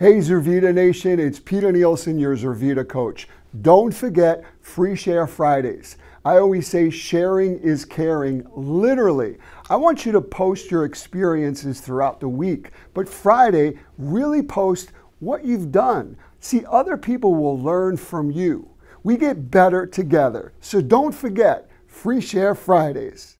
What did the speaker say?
Hey, Zurvita Nation, it's Peter Nielsen, your Zurvita coach. Don't forget Free Share Fridays. I always say sharing is caring, literally. I want you to post your experiences throughout the week, but Friday, really post what you've done. See, other people will learn from you. We get better together. So don't forget Free Share Fridays.